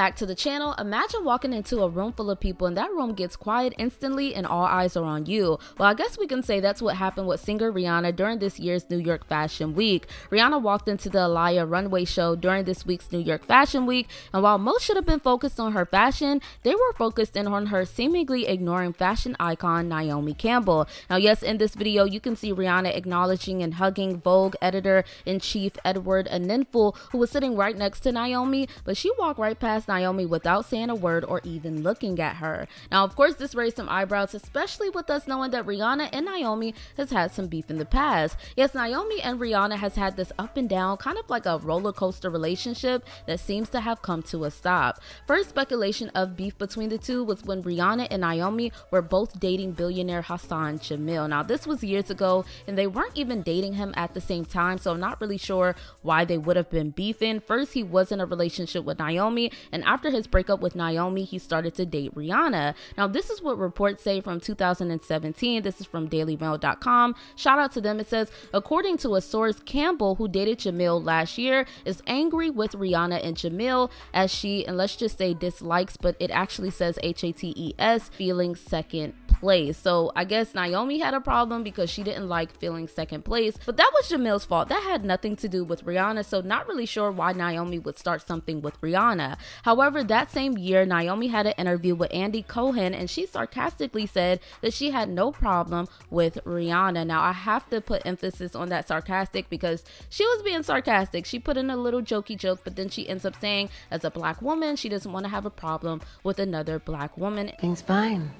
back to the channel. Imagine walking into a room full of people and that room gets quiet instantly and all eyes are on you. Well, I guess we can say that's what happened with singer Rihanna during this year's New York Fashion Week. Rihanna walked into the Alaïa runway show during this week's New York Fashion Week, and while most should have been focused on her fashion, they were focused in on her seemingly ignoring fashion icon Naomi Campbell. Now, yes, in this video, you can see Rihanna acknowledging and hugging Vogue editor-in-chief Edward Enninful, who was sitting right next to Naomi, but she walked right past Naomi without saying a word or even looking at her. Now, of course, this raised some eyebrows, especially with us knowing that Rihanna and Naomi has had some beef in the past. Yes, Naomi and Rihanna has had this up and down, kind of like a roller coaster relationship that seems to have come to a stop. First speculation of beef between the two was when Rihanna and Naomi were both dating billionaire Hassan Jameel. Now, this was years ago, and they weren't even dating him at the same time, so I'm not really sure why they would have been beefing. First, he was in a relationship with Naomi, and after his breakup with Naomi, he started to date Rihanna. Now, this is what reports say from 2017. This is from dailymail.com. Shout out to them. It says, according to a source, Campbell, who dated Jameel last year, is angry with Rihanna and Jameel as she, and let's just say dislikes, but it actually says H A T E S, feeling second place. So I guess Naomi had a problem because she didn't like feeling second place, but that was Jameel's fault. That had nothing to do with Rihanna. So not really sure why Naomi would start something with Rihanna. However, that same year, Naomi had an interview with Andy Cohen and she sarcastically said that she had no problem with Rihanna. Now I have to put emphasis on that sarcastic because she was being sarcastic. She put in a little jokey joke, but then she ends up saying, as a black woman, she doesn't want to have a problem with another black woman. Things fine.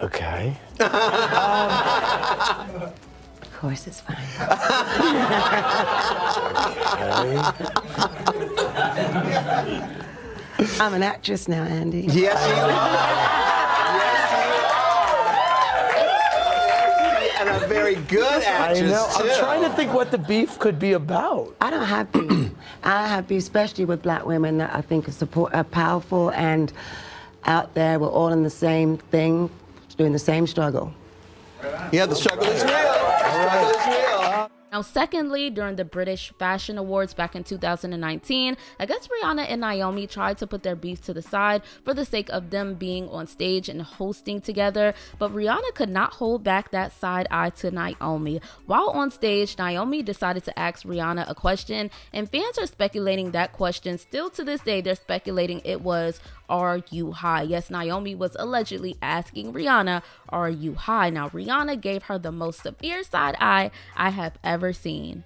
Okay. Of course it's fine. I'm an actress now, Andy. Yes, you are. Yes, you are. And a very good actress, I know. too. I'm trying to think what the beef could be about. I don't have beef. I have beef, especially with black women that I think are, support, are powerful and out there. We're all in the same thing, doing the same struggle. Yeah, the struggle is real. Now, secondly, during the British Fashion Awards back in 2019, I guess Rihanna and Naomi tried to put their beef to the side for the sake of them being on stage and hosting together, but Rihanna could not hold back that side eye to Naomi. While on stage, Naomi decided to ask Rihanna a question, and fans are speculating that question. Still to this day, they're speculating it was, Are you high? Yes, Naomi was allegedly asking Rihanna, Are you high? Now, Rihanna gave her the most severe side eye I have ever seen.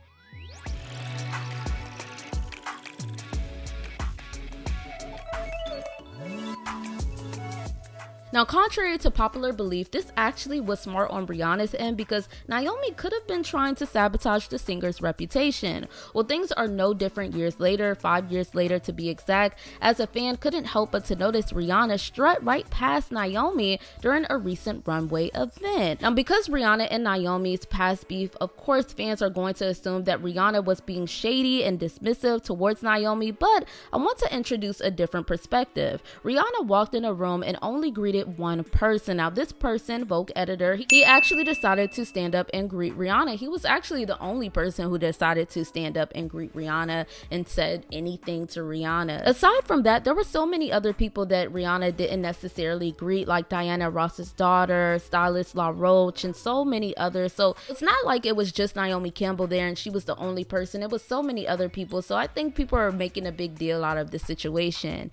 Now, contrary to popular belief, this actually was smart on Rihanna's end because Naomi could have been trying to sabotage the singer's reputation. Well, things are no different years later, five years later to be exact, as a fan couldn't help but to notice Rihanna strut right past Naomi during a recent runway event. Now, because Rihanna and Naomi's past beef, of course, fans are going to assume that Rihanna was being shady and dismissive towards Naomi, but I want to introduce a different perspective. Rihanna walked in a room and only greeted one person. Now, this person, Vogue editor, he actually decided to stand up and greet Rihanna. He was actually the only person who decided to stand up and greet Rihanna and said anything to Rihanna. Aside from that, there were so many other people that Rihanna didn't necessarily greet, like Diana Ross's daughter, stylist Law Roach, and so many others. So it's not like it was just Naomi Campbell there and she was the only person. It was so many other people. So I think people are making a big deal out of this situation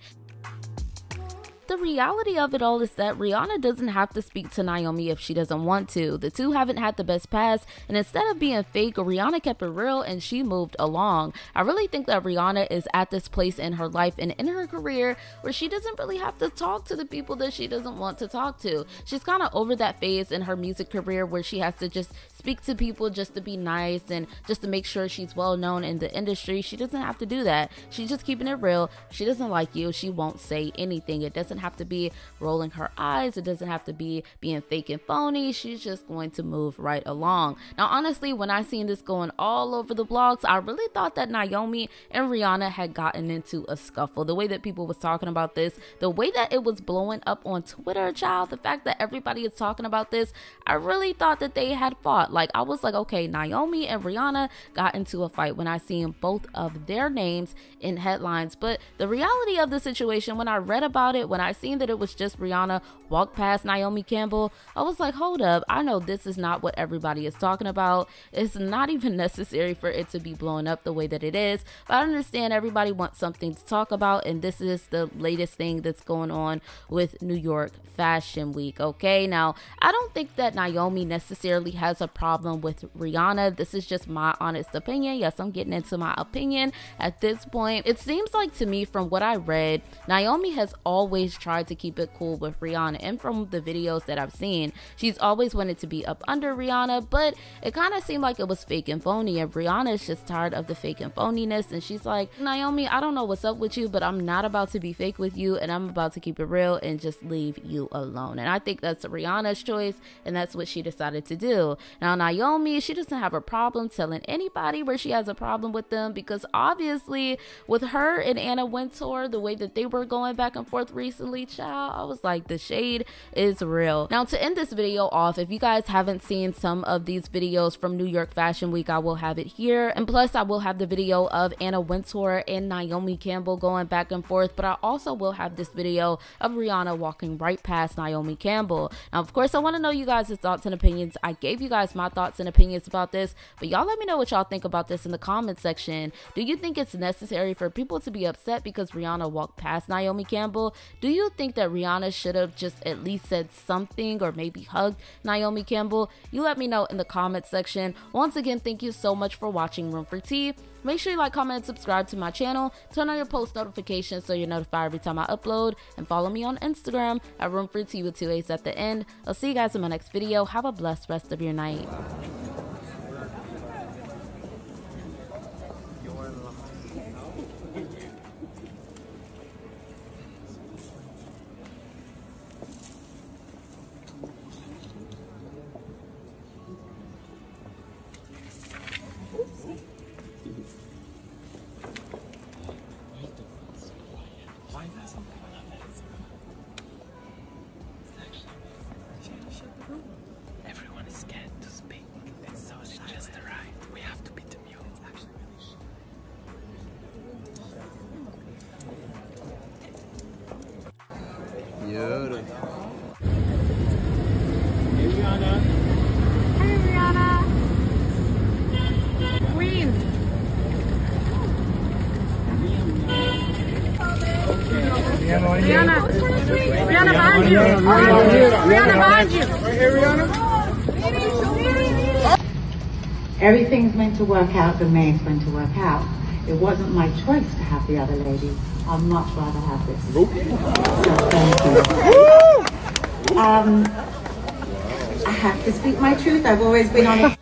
the reality of it all is that Rihanna doesn't have to speak to Naomi if she doesn't want to. The two haven't had the best past, and instead of being fake, Rihanna kept it real and she moved along. I really think that Rihanna is at this place in her life and in her career where she doesn't really have to talk to the people that she doesn't want to talk to. She's kind of over that phase in her music career where she has to just speak to people just to be nice and just to make sure she's well known in the industry. She doesn't have to do that. She's just keeping it real. She doesn't like you. She won't say anything. It doesn't have to be rolling her eyes. It doesn't have to be being fake and phony. She's just going to move right along. Now, honestly, when I seen this going all over the blogs, I really thought that Naomi and Rihanna had gotten into a scuffle. The way that people was talking about this, the way that it was blowing up on Twitter, child, the fact that everybody is talking about this, I really thought that they had fought. Like I was like, okay, Naomi and Rihanna got into a fight when I seen both of their names in headlines. But the reality of the situation, when I read about it, when I seen that it was just Rihanna walk past Naomi Campbell, I was like, hold up, I know this is not what everybody is talking about. It's not even necessary for it to be blown up the way that it is. But I understand everybody wants something to talk about, and this is the latest thing that's going on with New York Fashion Week. Okay, now I don't think that Naomi necessarily has a problem with Rihanna. This is just my honest opinion. Yes, I'm getting into my opinion at this point. It seems like to me, from what I read, Naomi has always tried to keep it cool with Rihanna, and from the videos that I've seen, she's always wanted to be up under Rihanna, but it kind of seemed like it was fake and phony, and Rihanna is just tired of the fake and phoniness, and she's like, Naomi, I don't know what's up with you, but I'm not about to be fake with you, and I'm about to keep it real and just leave you alone. And I think that's Rihanna's choice, and that's what she decided to do. Now, Naomi, she doesn't have a problem telling anybody where she has a problem with them because obviously, with her and Anna Wintour, the way that they were going back and forth recently, child, I was like, the shade is real. Now, to end this video off, if you guys haven't seen some of these videos from New York Fashion Week, I will have it here. And plus, I will have the video of Anna Wintour and Naomi Campbell going back and forth, but I also will have this video of Rihanna walking right past Naomi Campbell. Now, of course, I want to know you guys' thoughts and opinions. I gave you guys my thoughts and opinions about this, but y'all let me know what y'all think about this in the comment section. Do you think it's necessary for people to be upset because Rihanna walked past Naomi Campbell? Do you think that Rihanna should have just at least said something or maybe hugged Naomi Campbell? You let me know in the comment section. Once again, thank you so much for watching Room for Tea. Make sure you like, comment, and subscribe to my channel. Turn on your post notifications so you're notified every time I upload. And follow me on Instagram at Room for Tea with two A's at the end. I'll see you guys in my next video. Have a blessed rest of your night. Rihanna. Rihanna behind you. Rihanna behind you. Everything's meant to work out the it's meant to work out. It wasn't my choice to have the other lady. I'd much rather have this. So thank you. Um, I have to speak my truth. I've always been on.